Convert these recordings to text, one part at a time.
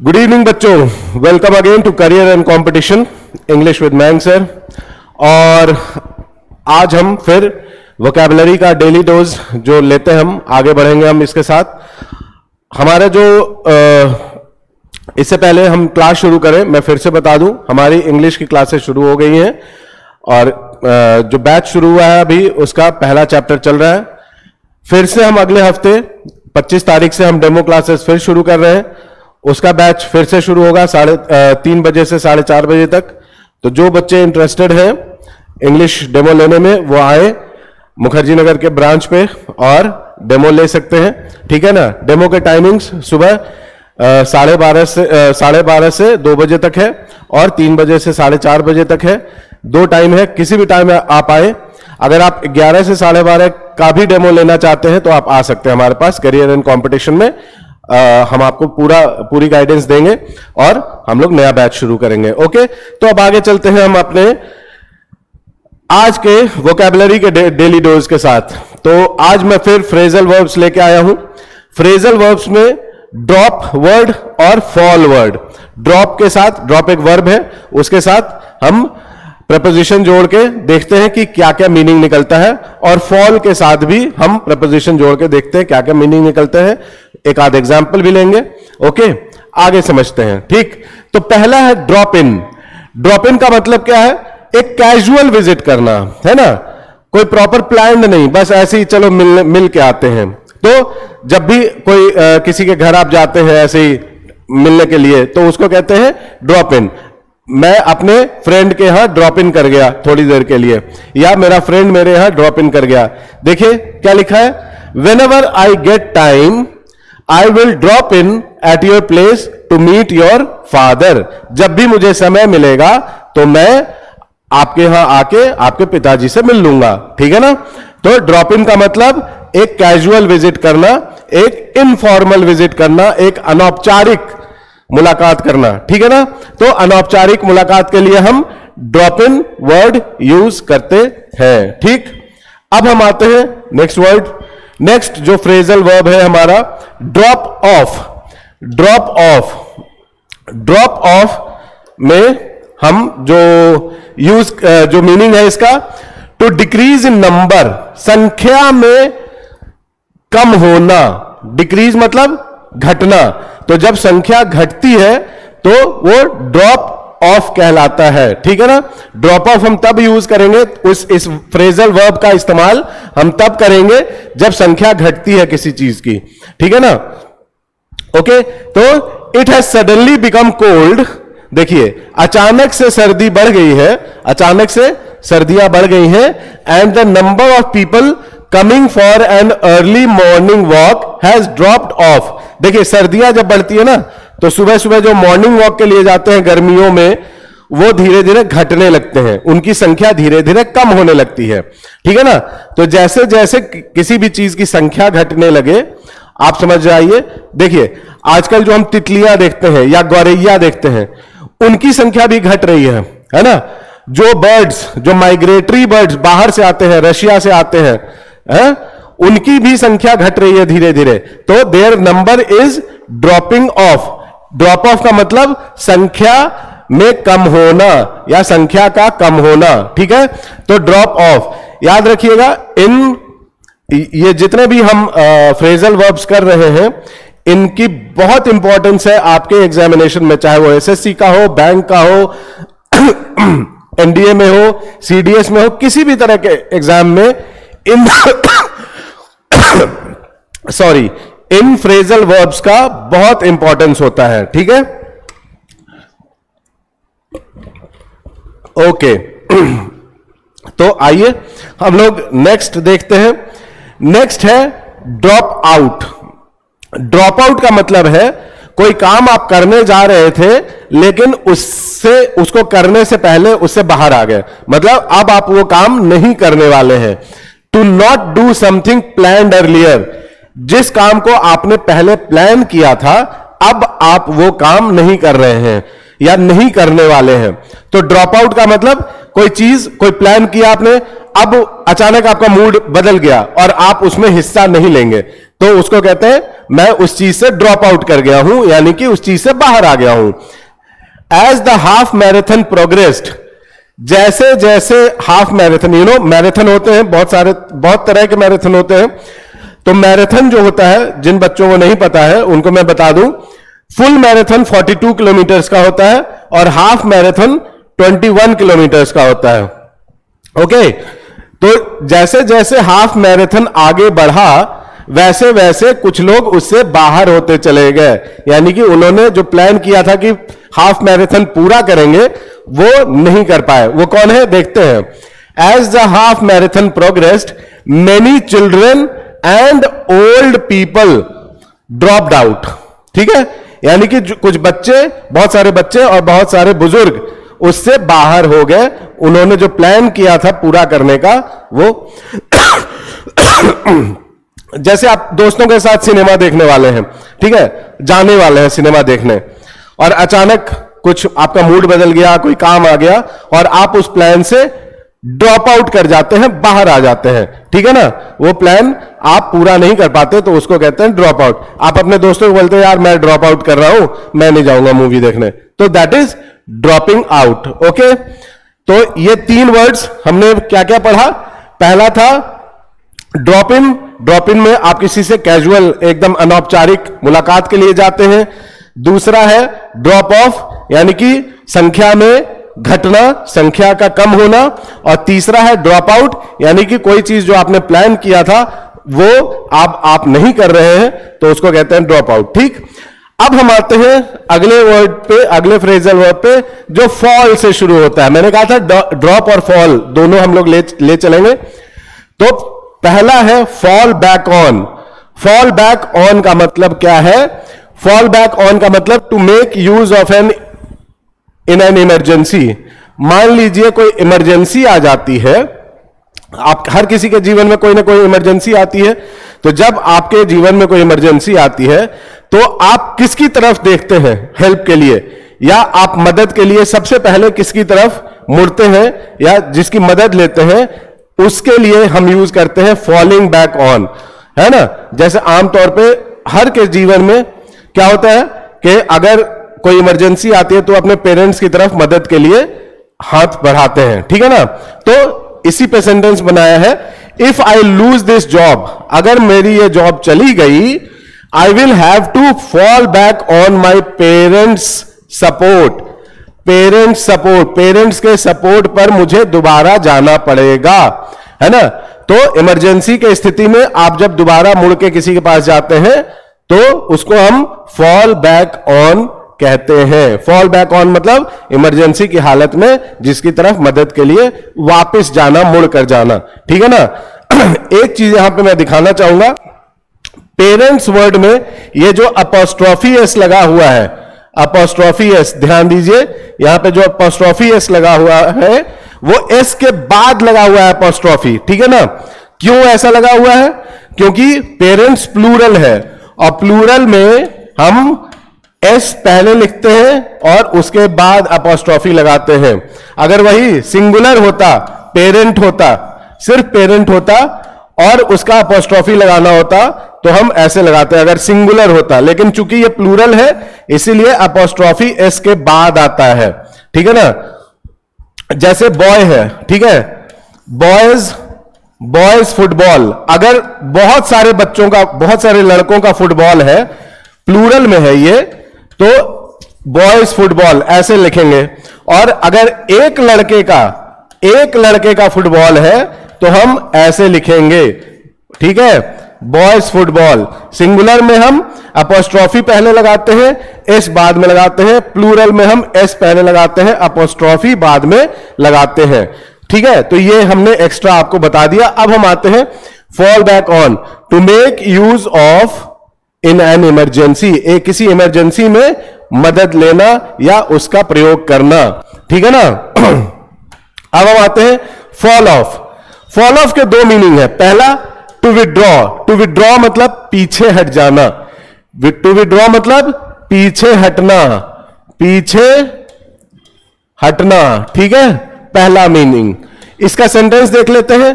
Good evening बच्चों. Welcome again to career and competition English with मैंग sir और आज हम फिर वोकेबलरी का डेली डोज जो लेते हैं हम, आगे बढ़ेंगे हम इसके साथ. हमारे जो इससे पहले हम क्लास शुरू करें, मैं फिर से बता दूँ, हमारी इंग्लिश की क्लासेस शुरू हो गई हैं. और जो बैच शुरू हुआ है अभी, उसका पहला चैप्टर चल रहा है. फिर से हम अगले हफ़्ते 25 तारीख से हम डेमो क्लासेस फिर शुरू कर रहे हैं. उसका बैच फिर से शुरू होगा साढ़े तीन बजे से साढ़े चार बजे तक। तो जो बच्चे इंटरेस्टेड हैं इंग्लिश डेमो लेने में, वो आए मुखर्जी नगर के ब्रांच पे और डेमो ले सकते हैं। ठीक है ना? डेमो के टाइमिंग्स सुबह साढ़े बारह से साढ़े बारह से दो बजे तक है और तीन बजे से साढ़े चार बजे तक है। दो टाइम है, किसी भी टाइम आप आए। अगर आप 11 से साढ़े बारह का भी डेमो लेना चाहते हैं तो आप आ सकते हैं हमारे पास करियर एंड कंपटीशन में। हम आपको पूरा, पूरी गाइडेंस देंगे और हम लोग नया बैच शुरू करेंगे ओके तो अब आगे चलते हैं हम अपने आज के वोकेबलरी के डेली डोज के साथ। तो आज मैं फिर फ्रेजल वर्ब्स लेके आया हूँ। फ्रेजल वर्ब्स में ड्रॉप वर्ड और फॉल वर्ड ड्रॉप के साथ ड्रॉप एक वर्ब है, उसके साथ हम प्रपोजिशन जोड़ के देखते हैं कि क्या क्या मीनिंग निकलता है और फॉल के साथ भी हम प्रपोजिशन जोड़ के देखते हैं क्या क्या मीनिंग निकलते हैं। एक आध एग्ज़ाम्पल भी लेंगे। ओके आगे समझते हैं। ठीक? तो पहला है ड्रॉप इन ड्रॉप इन का मतलब क्या है? एक कैजुअल विज़िट करना है ना? कोई प्रॉपर प्लान नहीं बस ऐसे ही चलो मिल मिल के आते हैं। तो जब भी कोई अ, किसी के घर आप जाते हैं ऐसे ही मिलने के लिए तो उसको कहते हैं ड्रॉप इन मैं अपने फ्रेंड के यहाँ ड्रॉप इन कर गया थोड़ी देर के लिए। या मेरा फ्रेंड मेरे यहाँ ड्रॉप इन कर गया। देखिए, क्या लिखा है? Whenever I get time I will drop in at your place to meet your father जब भी मुझे समय मिलेगा तो मैं आपके यहाँ आके आपके पिताजी से मिल लूँगा। ठीक है ना? तो ड्रॉप इन का मतलब एक कैजुअल विज़िट करना, एक इनफॉर्मल विज़िट करना, एक अनौपचारिक मुलाकात करना, ठीक है ना? तो अनौपचारिक मुलाकात के लिए हम ड्रॉप इन वर्ड यूज़ करते हैं, ठीक? अब हम आते हैं नेक्स्ट वर्ड नेक्स्ट जो फ्रेजल वर्ब है हमारा drop off drop off drop off में हम जो यूज़ जो मीनिंग है इसका टू डिक्रीज इन नंबर संख्या में कम होना डिक्रीज मतलब घटना। तो जब संख्या घटती है तो वो ड्रॉप ऑफ़ कहलाता है। ठीक है ना? ड्रॉप ऑफ़ हम तब यूज़ करेंगे, उस, इस फ्रेजल वर्ब का इस्तेमाल हम तब करेंगे जब संख्या घटती है किसी चीज़ की। ठीक है ना? ओके तो it has suddenly become cold देखिए, अचानक से सर्दी बढ़ गई है, अचानक से सर्दियाँ बढ़ गई हैं and the number of people coming for an early morning walk has dropped off देखिए, सर्दियाँ जब बढ़ती है ना तो सुबह सुबह जो मॉर्निंग वॉक के लिए जाते हैं गर्मियों में, वो धीरे धीरे घटने लगते हैं। उनकी संख्या धीरे धीरे कम होने लगती है। ठीक है ना? तो जैसे जैसे किसी भी चीज़ की संख्या घटने लगे, आप समझ जाइए। देखिए, आजकल जो हम तितलियाँ देखते हैं या गौरैया देखते हैं, उनकी संख्या भी घट रही है है ना? जो बर्ड्स जो माइग्रेटरी बर्ड्स बाहर से आते हैं, रशिया से आते हैं हैं? उनकी भी संख्या घट रही है धीरे धीरे तो their number is dropping off drop off का मतलब संख्या में कम होना या संख्या का कम होना, ठीक है? तो ड्रॉप ऑफ़ याद रखिएगा, इन, ये जितने भी हम फ्रेजल वर्ब्स कर रहे हैं, इनकी बहुत इंपॉर्टेंस है आपके एग्जामिनेशन में, चाहे वो एसएससी का हो बैंक का हो एनडीए में हो सीडीएस में हो, किसी भी तरह के एग्ज़ाम में, in sorry in phrasal verbs का बहुत इंपॉर्टेंस होता है, ठीक है? ओके तो आइए, हम लोग नेक्स्ट देखते हैं। नेक्स्ट है ड्रॉप आउट ड्रॉप आउट का मतलब है, कोई काम आप करने जा रहे थे, लेकिन उससे, उसको करने से पहले उससे बाहर आ गए। मतलब अब आप वो काम नहीं करने वाले हैं। To not do something plan earlier जिस काम को आपने पहले प्लान किया था, अब आप वो काम नहीं कर रहे हैं या नहीं करने वाले हैं। तो ड्रॉप आउट का मतलब कोई चीज़, कोई प्लान किया आपने, अब अचानक आपका मूड बदल गया और आप उसमें हिस्सा नहीं लेंगे। तो उसको कहते हैं, मैं उस चीज़ से ड्रॉप आउट कर गया हूँ, यानी कि उस चीज़ से बाहर आ गया हूँ। As the half marathon progressed जैसे जैसे half marathon you know marathon होते हैं, बहुत सारे, बहुत तरह के मैराथन होते हैं। तो मैराथन जो होता है, जिन बच्चों को नहीं पता है, उनको मैं बता दूँ, फुल मैराथन 42 किलोमीटर का होता है और हाफ़ मैराथन 21 किलोमीटर का होता है। ओके तो जैसे जैसे हाफ़ मैराथन आगे बढ़ा वैसे वैसे कुछ लोग उससे बाहर होते चले गए। यानी कि उन्होंने जो प्लान किया था कि हाफ़ मैराथन पूरा करेंगे, वो नहीं कर पाए। वो कौन है? देखते हैं। As the half marathon progressed many children and old people dropped out ठीक है? यानी कि कुछ बच्चे, बहुत सारे बच्चे और बहुत सारे बुज़ुर्ग उससे बाहर हो गए। उन्होंने जो प्लान किया था पूरा करने का, वो जैसे आप दोस्तों के साथ सिनेमा देखने वाले हैं, ठीक है? जाने वाले हैं सिनेमा देखने। और अचानक कुछ आपका मूड बदल गया, कोई काम आ गया, और आप उस प्लान से ड्रॉप आउट कर जाते हैं, बाहर आ जाते हैं। ठीक है ना? वो प्लान आप पूरा नहीं कर पाते तो उसको कहते हैं ड्रॉप आउट। आप अपने दोस्तों को बोलते हैं, यार, मैं ड्रॉप आउट कर रहा हूँ, मैं नहीं जाऊँगा मूवी देखने। तो that is dropping out okay तो ये तीन वर्ड्स हमने क्या क्या पढ़ा? पहला था ड्रॉप इन ड्रॉप इन में आप किसी से कैजुअल एकदम अनौपचारिक मुलाकात के लिए जाते हैं। दूसरा है ड्रॉप ऑफ़ यानी कि संख्या में घटना संख्या का कम होना और तीसरा है ड्रॉप आउट यानी कि कोई चीज़ जो आपने प्लान किया था वो आप आप नहीं कर रहे हैं तो उसको कहते हैं ड्रॉप आउट ठीक? अब हम आते हैं अगले वर्ड पे अगले फ्रेजल वर्ड पे जो फॉल से शुरू होता है। मैंने कहा था ड्रॉप और फॉल दोनों हम लोग ले, ले चलेंगे। तो पहला है fall back on fall back on का मतलब क्या है? फॉल बैक ऑन का मतलब to make use of an in an emergency मान लीजिए कोई इमरजेंसी आ जाती है, आप, हर किसी के जीवन में कोई ना कोई इमरजेंसी आती है तो जब आपके जीवन में कोई इमरजेंसी आती है तो आप किसकी तरफ़ देखते हैं हेल्प के लिए? या आप मदद के लिए सबसे पहले किसकी तरफ़ मुड़ते हैं, या जिसकी मदद लेते हैं, उसके लिए हम यूज़ करते हैं फॉलिंग बैक ऑन है ना? जैसे आमतौर पे हर के जीवन में क्या होता है कि अगर कोई इमरजेंसी आती है तो अपने पेरेंट्स की तरफ़ मदद के लिए हाथ बढ़ाते हैं, ठीक है ना? तो इसी पे सेंटेंस बनाया है if I lose this job अगर मेरी ये जॉब चली गई I will have to fall back on my parents support parents support parents के सपोर्ट पर मुझे दोबारा जाना पड़ेगा, है ना? तो इमरजेंसी के स्थिति में आप जब दोबारा मुड़ के किसी के पास जाते हैं तो उसको हम फॉल बैक ऑन कहते हैं। फॉल बैक ऑन मतलब इमरजेंसी की हालत में जिसकी तरफ़ मदद के लिए वापस जाना, मुड़ कर जाना। ठीक है ना? एक चीज़ यहाँ पे मैं दिखाना चाहूँगा। पेरेंट्स वर्ड में ये जो अपोस्ट्रॉफी एस लगा हुआ है अपोस्ट्रॉफी एस ध्यान दीजिए, यहाँ पे जो अपोस्ट्रॉफी एस लगा हुआ है, वो एस के बाद लगा हुआ है अपोस्ट्रॉफी ठीक है ना? क्यों ऐसा लगा हुआ है? क्योंकि पेरेंट्स प्लूरल है, और प्लूरल में हम एस पहले लिखते हैं और उसके बाद अपोस्ट्रॉफी लगाते हैं। अगर वही सिंगुलर होता पेरेंट होता, सिर्फ़ पेरेंट होता और उसका अपोस्ट्रॉफी लगाना होता तो हम ऐसे लगाते हैं। अगर सिंगुलर होता, लेकिन चूँकि ये प्लूरल है, इसीलिए अपोस्ट्रॉफी एस के बाद आता है। ठीक है ना? जैसे बॉय है, ठीक है? बॉयज़ बॉयज़ फुटबॉल अगर बहुत सारे बच्चों का, बहुत सारे लड़कों का फुटबॉल है प्लूरल में है ये तो बॉयज़ फुटबॉल ऐसे लिखेंगे। और अगर एक लड़के का, एक लड़के का फुटबॉल है तो हम ऐसे लिखेंगे। ठीक है? बॉयज़ फुटबॉल सिंगुलर में हम अपोस्ट्रॉफी पहले लगाते हैं एस बाद में लगाते हैं प्लूरल में हम एस पहले लगाते हैं अपोस्ट्रॉफी बाद में लगाते हैं। ठीक है? तो ये हमने एक्स्ट्रा आपको बता दिया। अब हम आते हैं fall back on to make use of in an emergency एक किसी इमरजेंसी में मदद लेना या उसका प्रयोग करना। ठीक है ना? अब हम आते हैं फॉल ऑफ़ फॉल ऑफ़ के दो मीनिंग है। पहला टू विड्रॉ टू विड्रॉ मतलब पीछे हट जाना। टू विड्रॉ मतलब पीछे हटना। पीछे हटना। ठीक है? पहला मीनिंग इसका सेंटेंस देख लेते हैं।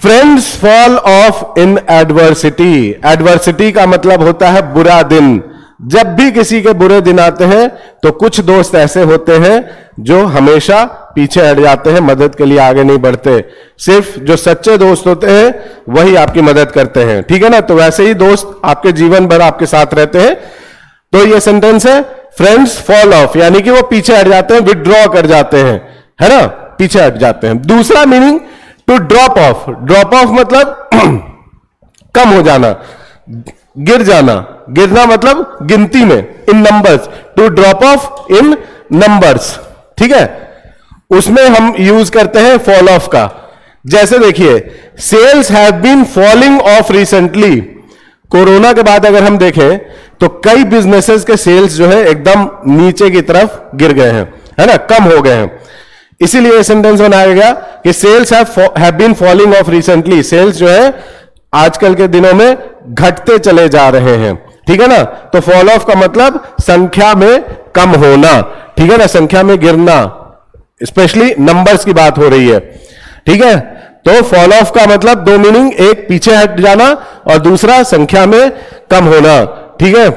Friends fall off in adversity adversity का मतलब होता है बुरा दिन। जब भी किसी के बुरे दिन आते हैं तो कुछ दोस्त ऐसे होते हैं जो हमेशा पीछे हट जाते हैं, मदद के लिए आगे नहीं बढ़ते। सिर्फ़ जो सच्चे दोस्त होते हैं, वही आपकी मदद करते हैं। ठीक है ना? तो वैसे ही दोस्त आपके जीवन भर आपके साथ रहते हैं। तो ये सेंटेंस है फ्रेंड्स फॉल ऑफ़ यानी कि वो पीछे हट जाते हैं विदड्रॉ कर जाते हैं। है ना? पीछे हट जाते हैं। दूसरा meaning to drop off drop off मतलब कम हो जाना, गिर जाना। गिरना मतलब गिनती में in numbers to drop off in numbers ठीक है? उसमें हम यूज़ करते हैं फॉल ऑफ़ का। जैसे देखिए sales have been falling off recently Corona के बाद अगर हम देखें तो कई बिजनेसेस के सेल्स जो है, एकदम नीचे की तरफ़ गिर गए हैं। है ना? कम हो गए हैं। इसीलिए सेंटेंस बनाया गया कि sales have been falling off recently sales जो है, आजकल के दिनों में घटते चले जा रहे हैं। ठीक है ना? तो फॉल ऑफ़ का मतलब संख्या में कम होना। ठीक है ना? संख्या में गिरना। स्पेशली नंबर्स की बात हो रही है। ठीक है? तो फॉल ऑफ़ का मतलब दो मीनिंग एक पीछे हट जाना और दूसरा संख्या में कम होना। ठीक है?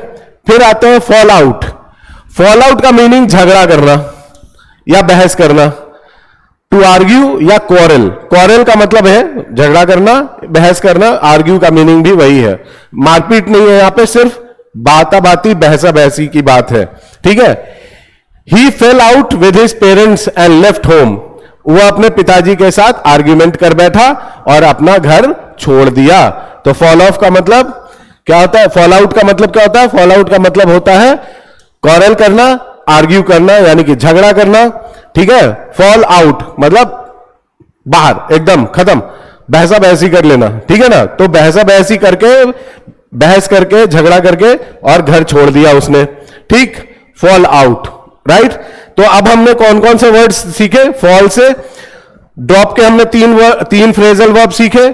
फिर आते हैं फॉल आउट फॉल आउट का मीनिंग झगड़ा करना या बहस करना। टू आर्ग्यू या क्वारल क्वारल का मतलब है झगड़ा करना, बहस करना आर्ग्यू का मीनिंग भी वही है। मारपीट नहीं है यहाँ पे, सिर्फ़ बाता बाती बहसा बहसी की बात है। ठीक है? He fell out with his parents and left home वो अपने पिताजी के साथ आर्ग्यूमेंट कर बैठा और अपना घर छोड़ दिया। तो फॉल ऑफ़ का मतलब क्या होता है? फॉल आउट का मतलब क्या होता है? फॉल आउट का मतलब होता है कॉरल करना आर्ग्यू करना, यानी कि झगड़ा करना, ठीक है? फॉल आउट मतलब बाहर, एकदम, खत्म। बहसा बहसी कर लेना, ठीक है ना? तो बहसा बहसी करके, बहस करके, झगड़ा करके, और घर छोड़ दिया उसने, ठीक? फॉल आउट राइट तो अब हमने कौन कौन से वर्ड्स सीखे? फॉल से ड्रॉप के हमने तीन तीन फ्रेजल वर्ब सीखे,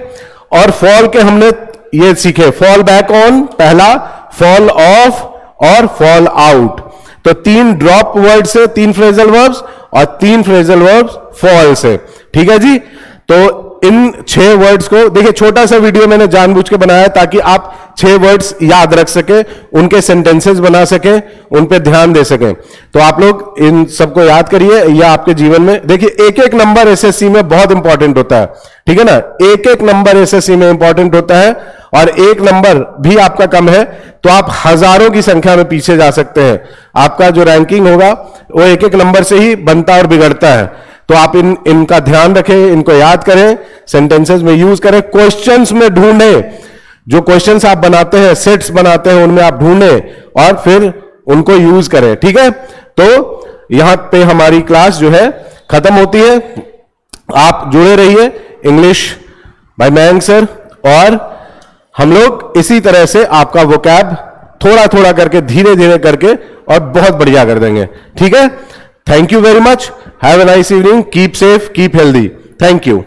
और फॉल के हमने ये सीखे। फॉल बैक ऑन पहला फॉल ऑफ़ और फॉल आउट तो तीन ड्रॉप वर्ड से तीन फ्रेजल वर्ब्स और तीन फ्रेजल वर्ब्स फॉल से ठीक है जी? तो इन छह वर्ड्स को, देखिए, छोटा सा वीडियो मैंने जानबूझ के बनाया ताकि आप छह वर्ड्स याद रख सके, उनके सेंटेंसेस बना सके, उन पे ध्यान दे सके। तो आप लोग इन सबको याद करिए या आपके जीवन में, देखिए एक एक नंबर एसएससी में बहुत इंपॉर्टेंट होता है। ठीक है ना? एक एक नंबर एसएससी में इंपॉर्टेंट होता है। और एक नंबर भी आपका कम है तो आप हज़ारों की संख्या में पीछे जा सकते हैं। आपका जो रैंकिंग होगा, वो एक एक नंबर से ही बनता और बिगड़ता है। तो आप इन, इनका ध्यान रखें, इनको याद करें सेंटेंसेस में यूज़ करें क्वेश्चंस में ढूंढें। जो क्वेश्चंस आप बनाते हैं सेट्स बनाते हैं, उनमें आप ढूंढें और फिर उनको यूज़ करें, ठीक है? तो यहाँ पे हमारी क्लास जो है, खत्म होती है। आप जुड़े रहिए इंग्लिश बाय मैंग सर और हम लोग इसी तरह से आपका वो कैब थोड़ा थोड़ा करके धीरे धीरे करके और बहुत बढ़िया कर देंगे। ठीक है? Thank you very much have a nice evening keep safe keep healthy thank you